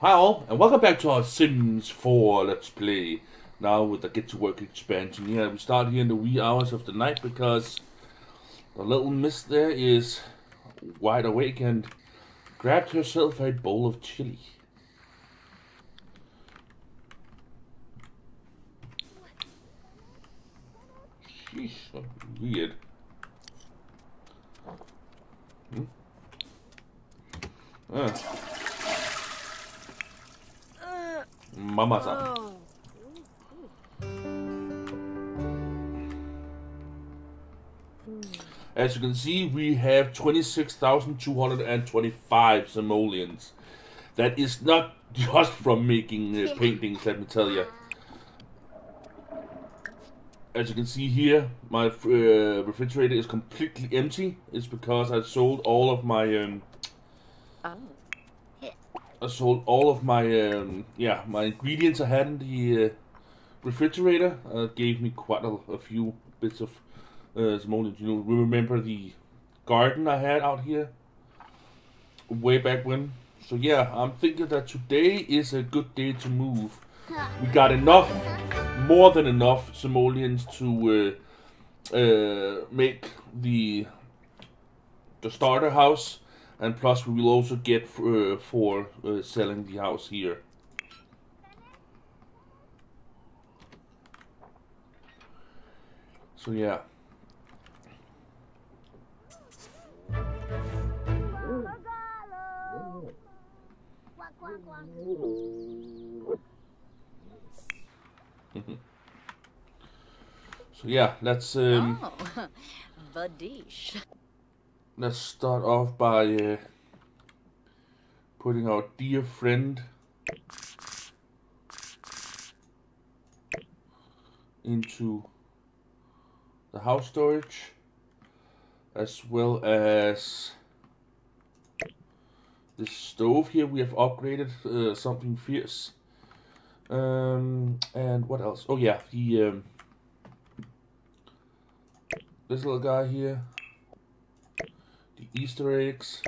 Hi all, and welcome back to our Sims 4 Let's Play. Now with the Get to Work expansion. Yeah, we start here in the wee hours of the night because the little miss there is wide awake and grabbed herself a bowl of chili. Sheesh, weird. Hmm? Ah. Mama-san. As you can see, we have 26,225 simoleons. That is not just from making uh, paintings, let me tell you. As you can see here, my uh, refrigerator is completely empty. It's because I sold all of my um, Oh. I sold all of my um, yeah my ingredients I had in the uh, refrigerator. Uh, gave me quite a, a few bits of uh. You know, remember the garden I had out here way back when. So yeah, I'm thinking that today is a good day to move. We got enough, more than enough simoleons to uh, uh, make the the starter house and plus we will also get uh, for uh, selling the house here. So yeah. So yeah, let's um, Oh, Vadish. Let's start off by uh, putting our dear friend into the house storage as well as this stove here. We have upgraded uh, something fierce. Um, and what else? Oh yeah the um, this little guy here the Easter eggs.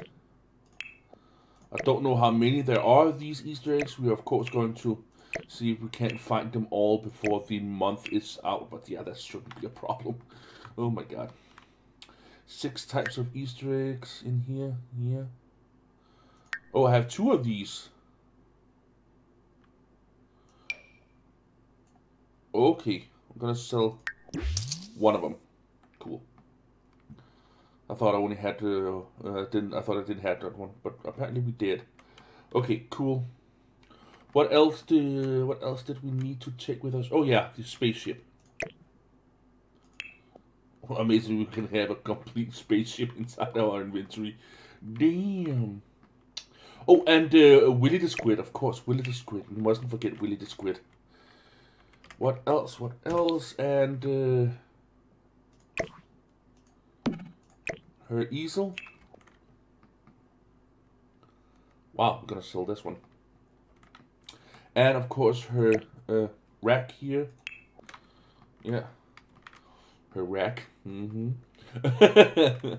I don't know how many there are of these Easter eggs. We are of course going to see if we can't find them all before the month is out. But yeah, that shouldn't be a problem. Oh my god. Six types of Easter eggs in here. Yeah. Oh, I have two of these. Okay, I'm gonna sell one of them. I thought I only had uh, uh, didn't I thought I didn't have that one, but apparently we did. Okay, cool. What else do what else did we need to take with us? Oh yeah, the spaceship. Amazing we can have a complete spaceship inside our inventory. Damn. Oh, and uh, Willy the Squid, of course. Willy the Squid. We mustn't forget Willy the Squid. What else? What else? And uh, her easel. Wow, I'm gonna sell this one. And of course her uh, rack here. Yeah. Her rack. Mm-hmm.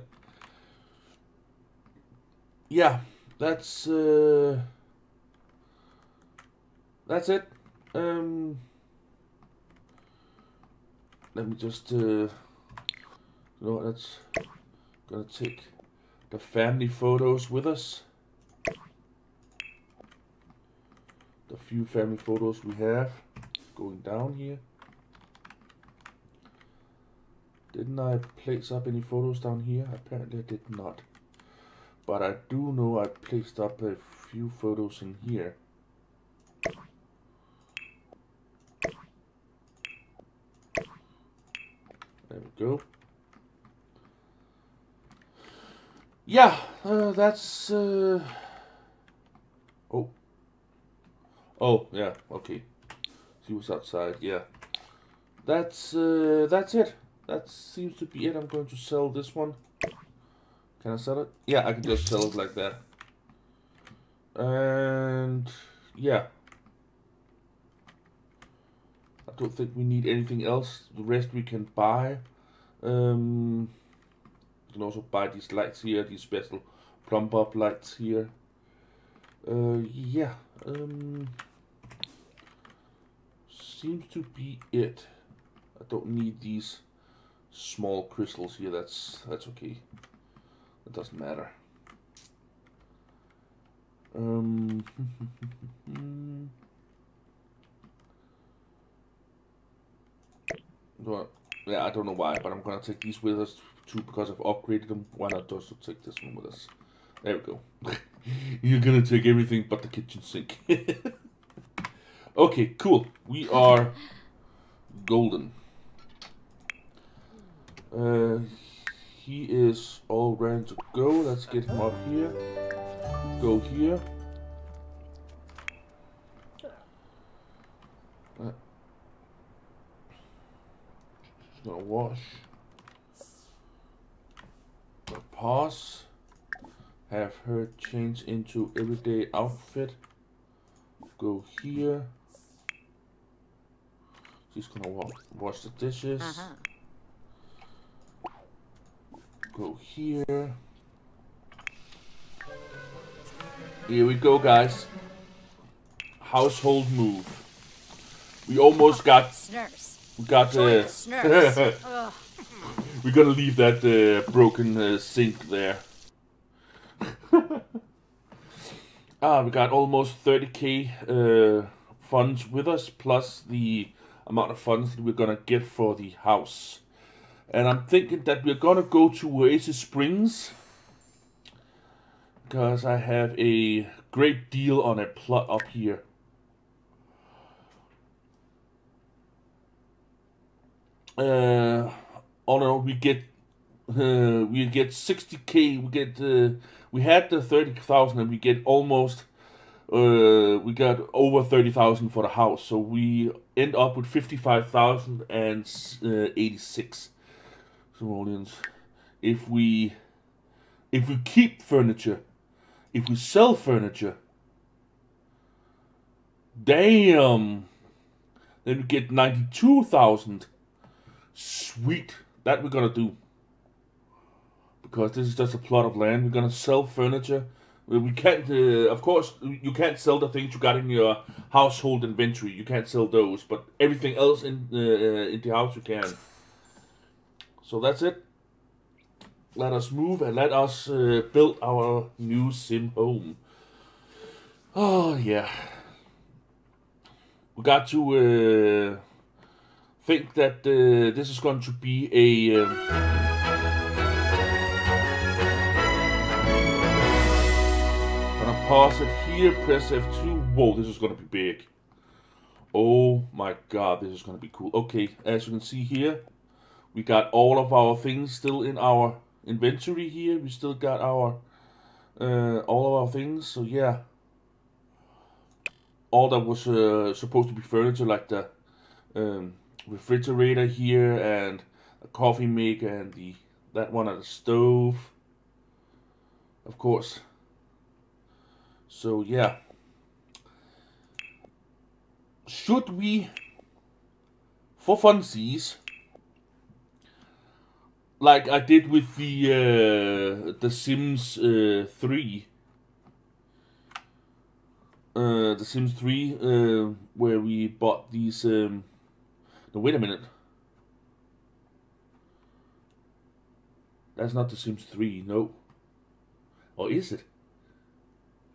yeah, that's uh that's it. Um let me just uh you know that's Gonna take the family photos with us. The few family photos we have going down here. Didn't I place up any photos down here? Apparently I did not. But I do know I placed up a few photos in here. There we go. Yeah, uh, that's. Uh... Oh. Oh, yeah, okay. See what's outside, yeah. That's, uh, that's it. That seems to be it. I'm going to sell this one. Can I sell it? Yeah, I can just sell it like that. And, yeah. I don't think we need anything else. The rest we can buy. Um... You can also buy these lights here, these special plumb bob lights here. Uh, yeah, Um, seems to be it. I don't need these small crystals here. That's that's okay. It doesn't matter. Um. Yeah, I don't know why, but I'm gonna take these with us too because I've upgraded them. Why not just take this one with us? There we go. You're gonna take everything but the kitchen sink. okay, cool. We are golden. Uh, he is all ready to go. Let's get him up here. Go here. Uh, just gonna wash. Pause. Have her change into everyday outfit. Go here. She's gonna wa wash the dishes. Uh-huh. Go here. Here we go, guys. Household move. We almost got Snurse. we got uh. We're gonna leave that uh, broken uh, sink there. ah, we got almost 30k uh, funds with us, plus the amount of funds that we're gonna get for the house. And I'm thinking that we're gonna go to Oasis Springs because I have a great deal on a plot up here. Uh, oh no, we get uh, we get 60k. We get uh, we had the 30,000 and we get almost uh, we got over 30,000 for the house. So we end up with 55,086 simoleons. If we if we keep furniture, if we sell furniture, damn, then we get 92,000. Sweet. That we're gonna do. Because this is just a plot of land. We're gonna sell furniture. We can't, uh, of course, you can't sell the things you got in your household inventory. You can't sell those, but everything else in uh, uh, in the house you can. So that's it. Let us move and let us uh, build our new sim home. Oh yeah. We got to. Think that uh, this is going to be a. Um, gonna pause it here, press F2. Whoa, this is gonna be big. Oh my god, this is gonna be cool. Okay, as you can see here, we got all of our things still in our inventory here. We still got our uh, all of our things. So yeah, all that was uh, supposed to be furniture, like the um, refrigerator here and a coffee maker and the that one at the stove of course. So yeah. Should we for funsies like I did with the uh, the Sims uh, 3 uh, the Sims 3 uh, where we bought these um, no, wait a minute. That's not The Sims 3, no. Or is it?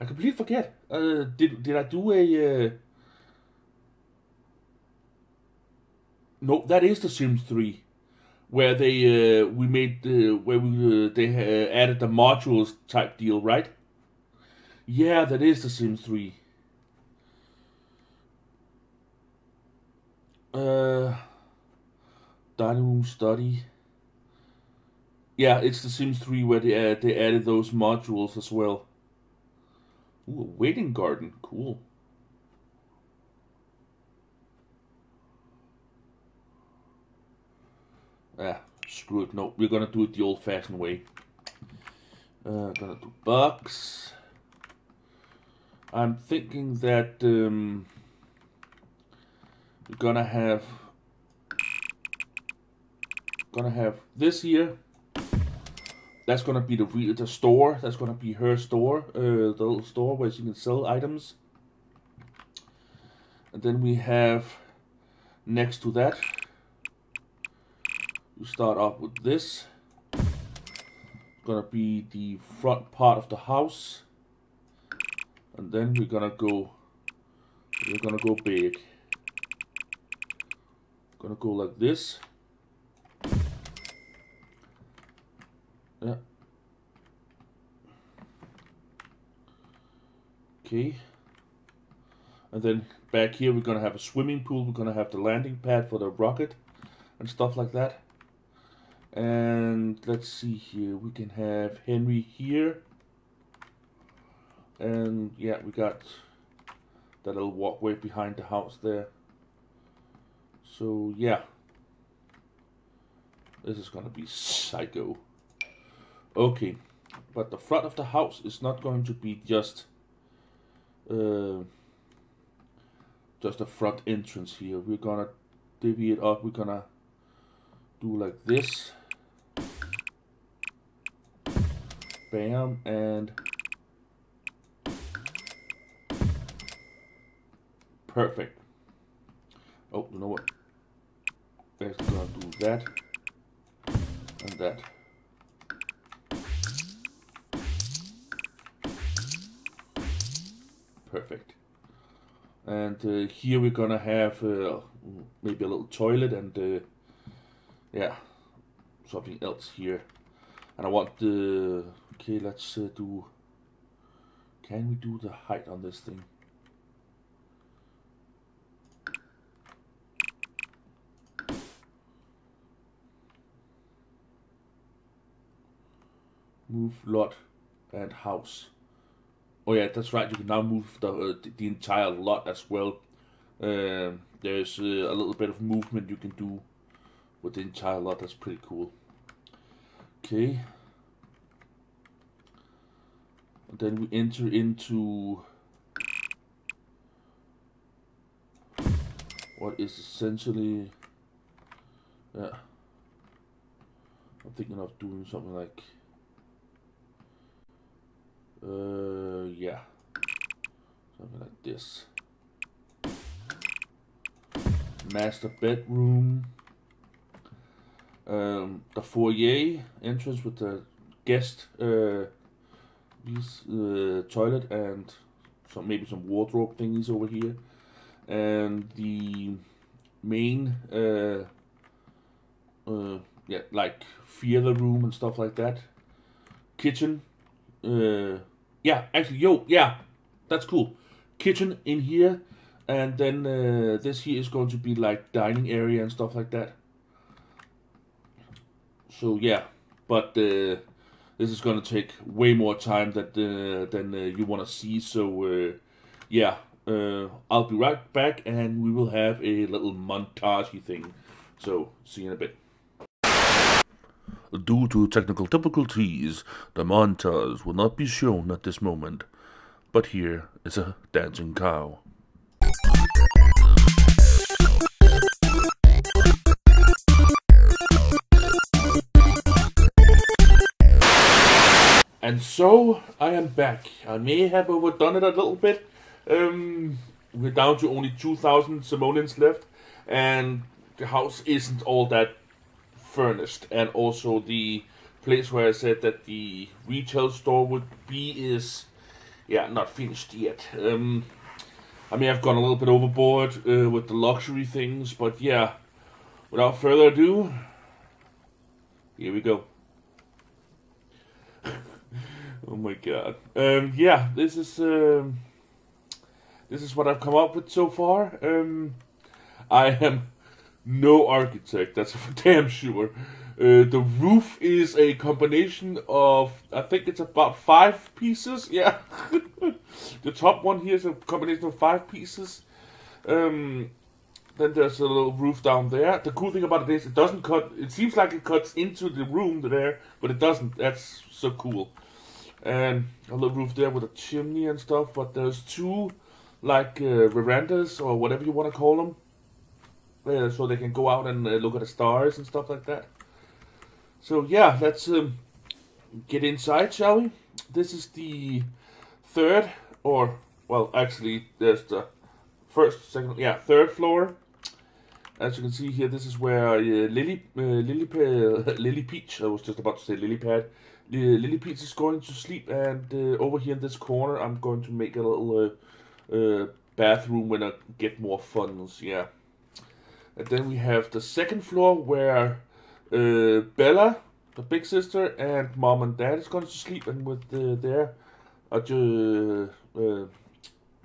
I completely forget. Uh, did did I do a? Uh... No, that is The Sims 3, where they uh, we made uh, where we uh, they uh, added the modules type deal, right? Yeah, that is The Sims 3. Uh, dining room study. Yeah, it's The Sims 3 where they add, they added those modules as well. Ooh, a waiting garden, cool. Ah, screw it. No, we're gonna do it the old-fashioned way. Uh, gonna do bucks. I'm thinking that um, gonna have gonna have this here. That's gonna be the the store. That's gonna be her store, uh, the little store where she can sell items. And then we have next to that, we start off with this. Gonna be the front part of the house. And then we're gonna go, we're gonna go big. Gonna go like this. Yeah. Okay. And then back here we're gonna have a swimming pool, we're gonna have the landing pad for the rocket and stuff like that. And let's see here, we can have Henry here. And yeah, we got that little walkway behind the house there. So yeah. This is gonna be psycho. Okay, but the front of the house is not going to be just uh, just a front entrance here. We're gonna divvy it up. We're gonna do like this. Bam, and perfect. Oh, you know what? We're gonna do that and that. Perfect. And uh, here we're gonna have uh, maybe a little toilet and uh, yeah, something else here. And I want the okay. Let's uh, do. Can we do the height on this thing? Move lot and house. Oh yeah, that's right. You can now move the uh, the entire lot as well. Um, there's uh, a little bit of movement you can do with the entire lot. That's pretty cool. Okay. And then we enter into what is essentially yeah. I'm thinking of doing something like uh, yeah. Something like this. Master bedroom. Um, the foyer entrance with the guest uh, these, uh, toilet and some maybe some wardrobe thingies over here, and the main uh, uh, yeah like theater room and stuff like that. Kitchen uh, yeah, actually, yo, yeah, that's cool. Kitchen in here, and then uh, this here is going to be like dining area and stuff like that. So yeah, but uh, this is gonna take way more time that uh, than uh, you want to see. So uh, yeah, I'll be right back, and we will have a little montage thing. So see you in a bit. Due to technical difficulties, the montage will not be shown at this moment. But here is a dancing cow. And so I am back. I may have overdone it a little bit. Um, we're down to only 2,000 simoleons left, and the house isn't all that furnished. And also the place where I said that the retail store would be is, yeah, not finished yet. Um, I may have gone a little bit overboard uh, with the luxury things, but yeah, without further ado, here we go. oh my god. Um, yeah, this is um, this is what I've come up with so far. Um, I am no architect, that's for damn sure. Uh, the roof is a combination of, I think it's about five pieces. Yeah, the top one here is a combination of five pieces. Um, then there's a little roof down there. The cool thing about it is it doesn't cut. It seems like it cuts into the room there, but it doesn't. That's so cool. And a little roof there with a chimney and stuff. But there's two like uh, verandas or whatever you want to call them uh, so they can go out and uh, look at the stars and stuff like that. So yeah, let's um, get inside, shall we? This is the third, or well, actually, there's the first, second, yeah, third floor. As you can see here, this is where uh, Lily, uh, Lily, Lily Peach, I was just about to say Lily Pad, uh, Lily Peach is going to sleep, and uh, over here in this corner, I'm going to make a little bathroom when I get more funds, yeah. And then we have the second floor where uh, Bella, the big sister, and mom and dad is going to sleep, and with uh, their, uh, ju- uh,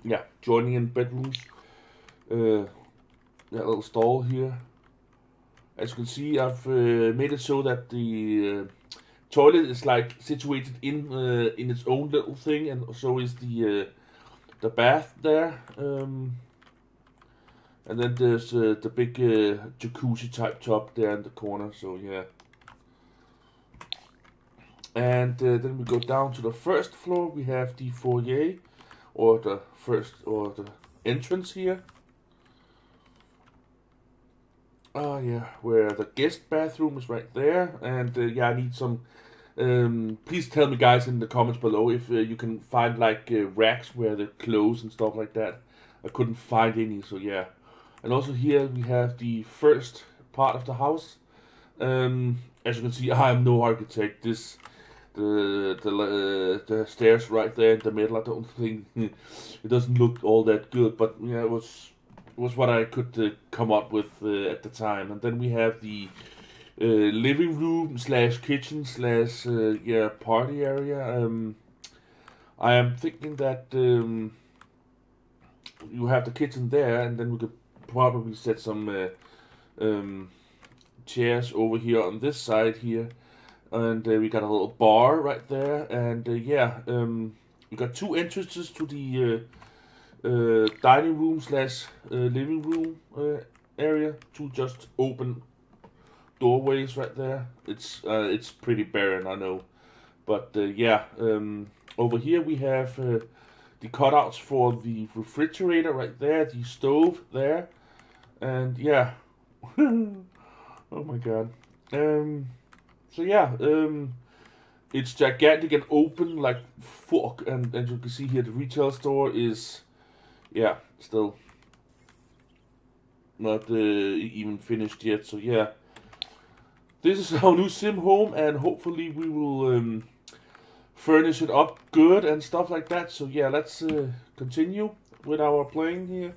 yeah, joining in bedrooms. Uh, that little stall here. As you can see, I've uh, made it so that the toilet is like situated in in its own little thing, and so is the the bath there. Um, and then there's uh, the big uh, jacuzzi type tub there in the corner. So yeah. And uh, then we go down to the first floor. We have the foyer, or the first, or the entrance here. Oh yeah, where the guest bathroom is right there, and uh, yeah, I need some. Um, please tell me, guys, in the comments below if uh, you can find like uh, racks where the clothes and stuff like that. I couldn't find any, so yeah. And also here we have the first part of the house. Um, as you can see, I am no architect. This the the uh, the stairs right there in the middle. I don't think it doesn't look all that good, but yeah, it was was what I could uh, come up with uh, at the time. And then we have the uh, living room slash kitchen slash uh, yeah party area. Um, I am thinking that um, you have the kitchen there, and then we could probably set some uh, um, chairs over here on this side here, and uh, we got a little bar right there, and yeah, um, we got two entrances to the dining room slash living room area. Two just open doorways right there. It's uh, it's pretty barren, I know, but uh, yeah. Um, over here we have uh, the cutouts for the refrigerator right there, the stove there, and yeah. oh my god. Um. So yeah. Um. It's gigantic and open like fuck, and as you can see here, the retail store is, yeah, still not uh, even finished yet. So yeah, this is our new sim home, and hopefully we will um, furnish it up good and stuff like that. So yeah, let's uh, continue with our playing here.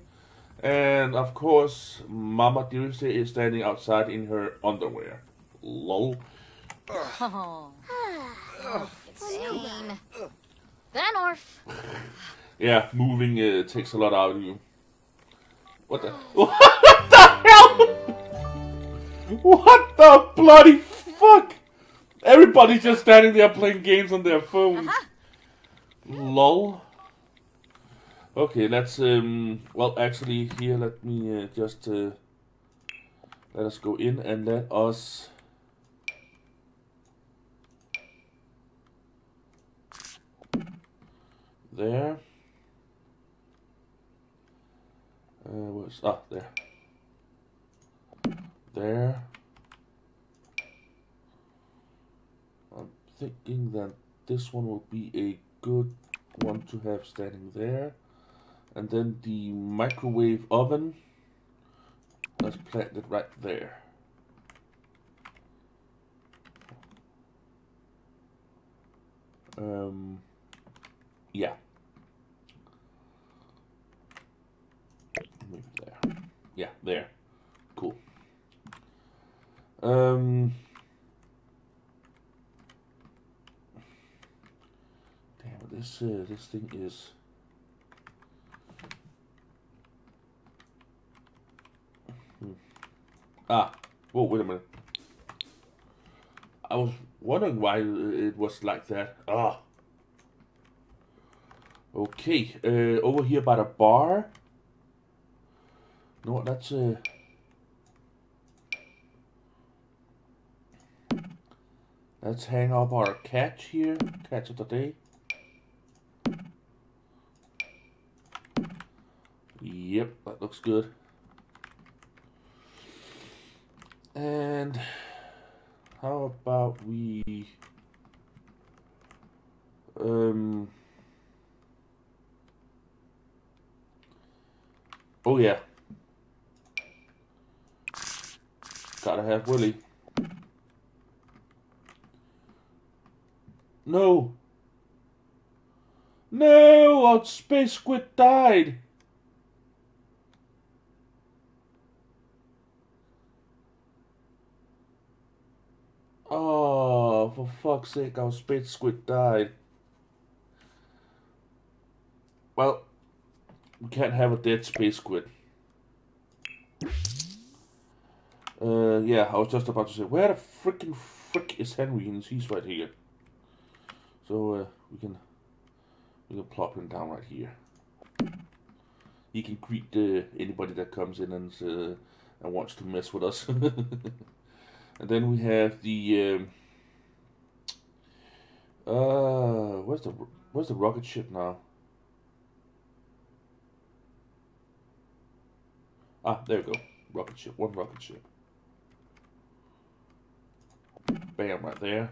And of course, Mama Dirce is standing outside in her underwear. Lol. Oh. Insane. Vanorf. Yeah, moving uh, takes a lot out of you. What the? What the hell? What the bloody fuck? Everybody's just standing there playing games on their phone. Lol. Okay, let's um. Well, actually, here let me uh, just uh, let us go in and let us. There. Uh, what's ah there? There. I'm thinking that this one will be a good one to have standing there, and then the microwave oven. Let's plant it right there. Um. Yeah. Maybe there. Yeah, there. Cool. Um. Damn, this uh, this thing is. Hmm. Ah, whoa! Wait a minute. I was wondering why it was like that. Ah. Okay, uh, over here by the bar. No, that's uh. Let's hang up our catch here. Catch of the day. Yep, that looks good. And how about we um Oh yeah. Gotta have Willie. No. No, our space squid died. Oh, for fuck's sake, our space squid died. Well, we can't have a dead space squid. Uh, yeah, I was just about to say, where the freaking frick is Henry? And he's right here. So uh, we can we can plop him down right here. He can greet uh, anybody that comes in and uh, and wants to mess with us. and then we have the um, uh, where's the where's the rocket ship now? Ah, there we go. Rocket ship. One rocket ship. Bam, right there.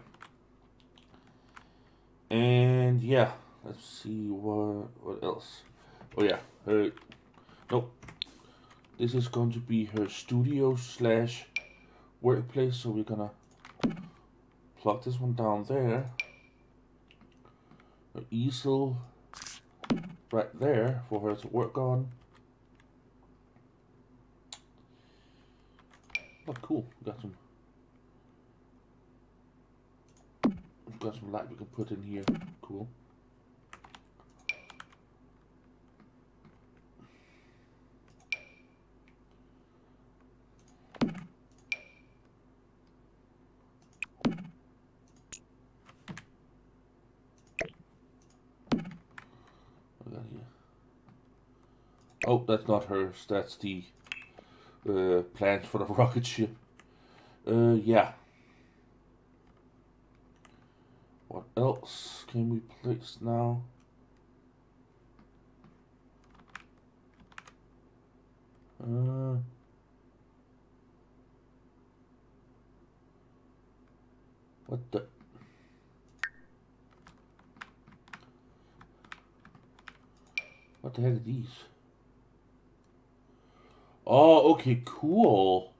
And yeah, let's see what what else. Oh yeah, her. Nope. This is going to be her studio slash workplace. So we're gonna plug this one down there. Easel right there for her to work on. Oh, cool. Got some. Got some light we can put in here. Cool. Oh, that's not hers. That's the uh, plans for the rocket ship. Uh, yeah. What else can we place now? Uh, what the? What the heck are these? Oh, okay, cool.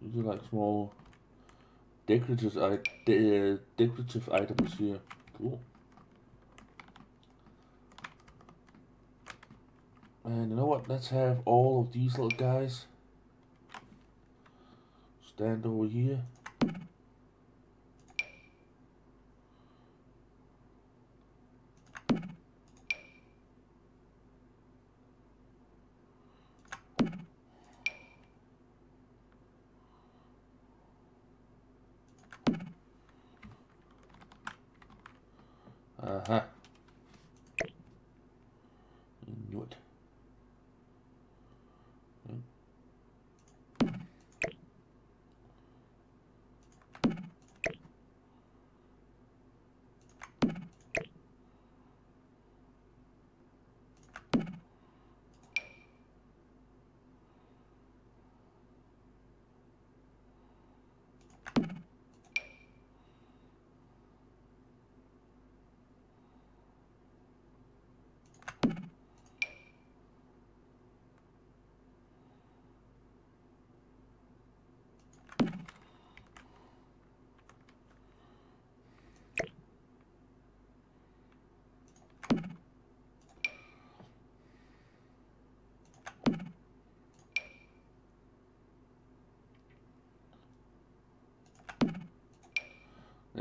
These are like small decorative, uh, de decorative items here. Cool. And you know what? Let's have all of these little guys stand over here. Uh-huh. You knew it.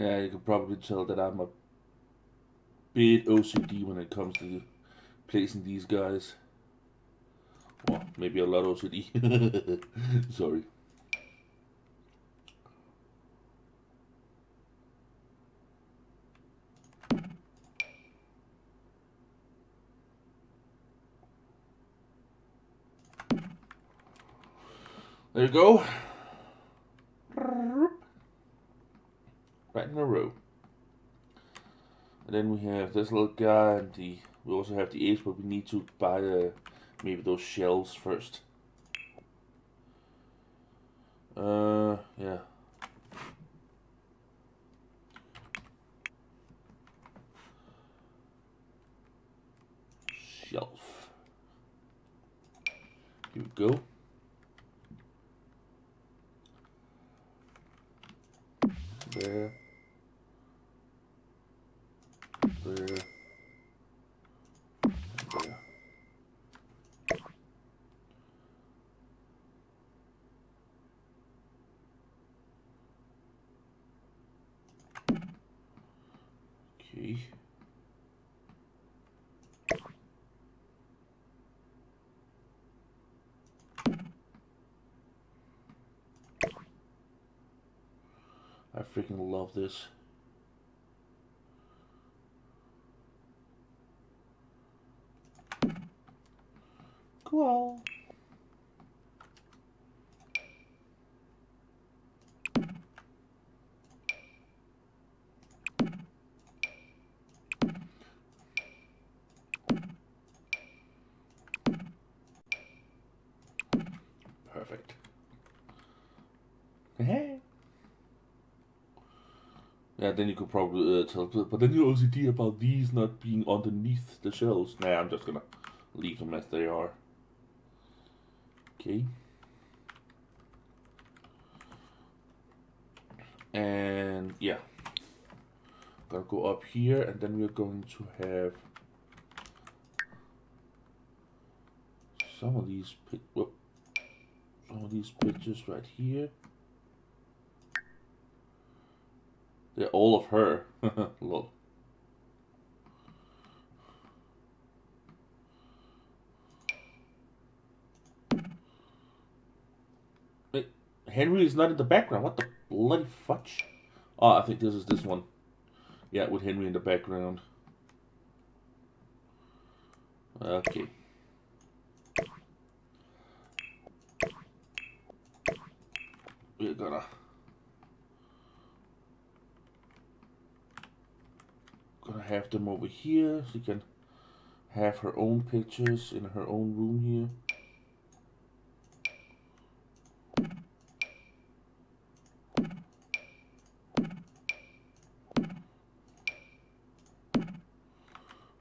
Yeah, you can probably tell that I'm a bit OCD when it comes to placing these guys. Well, maybe a lot OCD. Sorry. There you go. Right in a row. And then we have this little guy and the we also have the ace but we need to buy uh, maybe those shells first. Uh yeah. shelf. Here we go. There. There. Okay. I freaking love this. Cool. Perfect. Hey. Yeah, then you could probably uh, tell, but then your OCD about these not being underneath the shelves. Nah, I'm just gonna leave them as they are. Okay. And yeah, gonna go up here, and then we're going to have some of these. Whoop, some of these pictures right here. They're all of her. Wait, Henry is not in the background. What the bloody fudge? Oh, I think this is this one. Yeah, with Henry in the background. Okay. We're gonna gonna have them over here. She can have her own pictures in her own room here.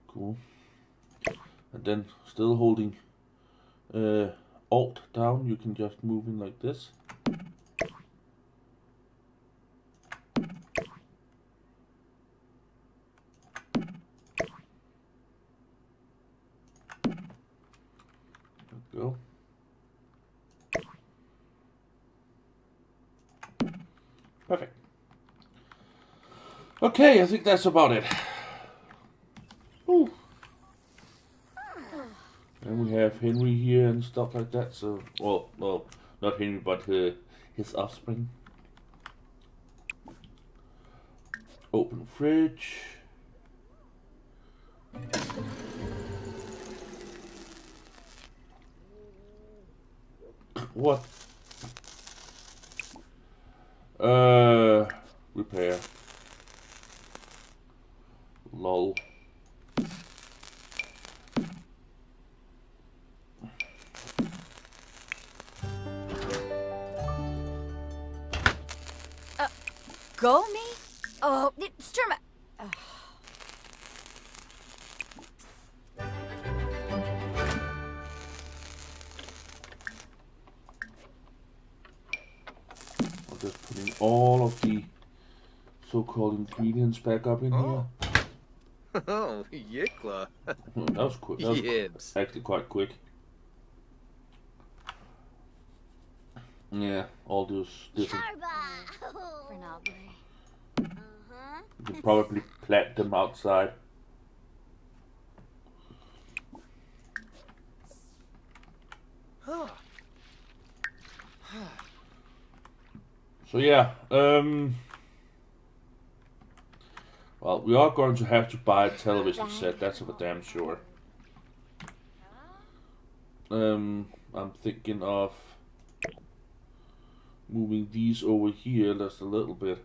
Cool. And then still holding uh, Alt down, you can just move in like this. go. Perfect. Okay, I think that's about it. Ooh. And we have Henry here and stuff like that. So, well, well, not Henry, but uh, his offspring. Open fridge. What? Uh, repair. Lol. Uh, go me? Oh, it- Sturma. I'm just putting all of the so-called ingredients back up in Oh. Oh, Yikla. here. that was quick. That was Yibs. actually quite quick. Yeah, all those different. Renable. You could probably plant them outside. So yeah, um, well, we are going to have to buy a television set. That's for damn sure. Um, I'm thinking of moving these over here just a little bit.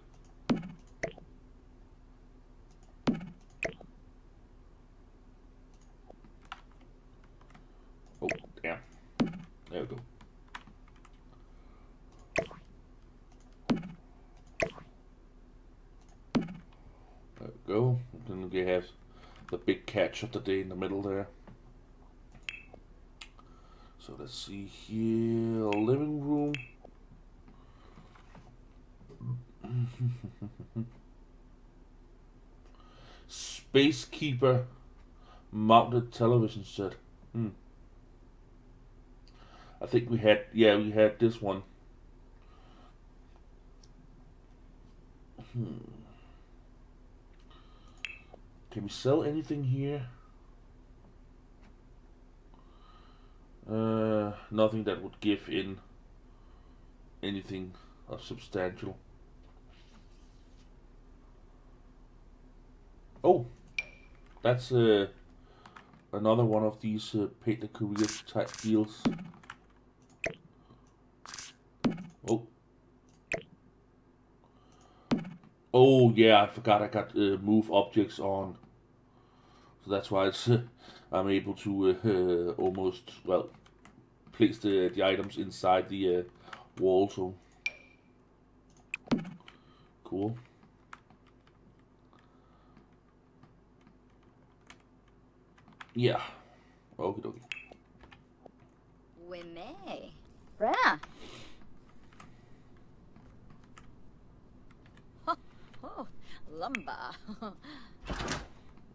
Oh, damn. There we go. There we go. Then we have the big catch of the day in the middle there. So let's see here, living room. Spacekeeper mounted television set. Hmm. I think we had, yeah, we had this one. Hmm. Can we sell anything here? Uh, nothing that would give in anything of substantial. Oh, that's uh, another one of these uh, paint the career type deals. Oh. Oh yeah, I forgot I got uh, move objects on. So that's why uh, I'm able to uh, almost well place the the items inside the uh, wall. So cool. Yeah. Okie dokie. We may. Brenna. Oh, oh, lumber.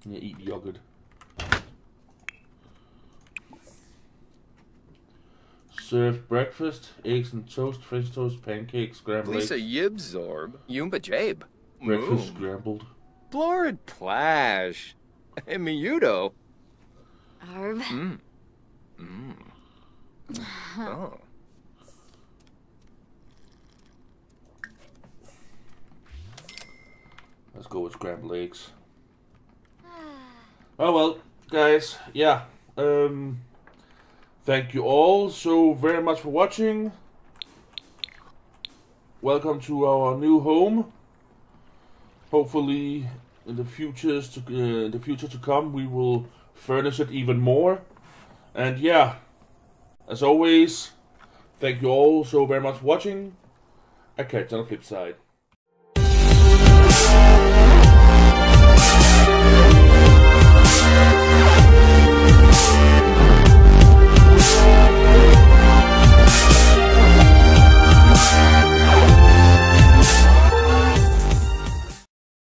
Yeah, eat yogurt. Serve breakfast, eggs and toast, French toast, pancakes, scrambled Lisa eggs, Yibzorb. Yumba Jabe. breakfast Moon. scrambled. Blorid Plash. And Miyudo. Arb. Mm. Mm. Oh. Let's go with scrambled eggs. Oh well, guys, yeah. Um, thank you all so very much for watching. Welcome to our new home. Hopefully, in the futures to uh, the future to come, we will furnish it even more. And yeah, as always, thank you all so very much for watching. I catch you on the flip side.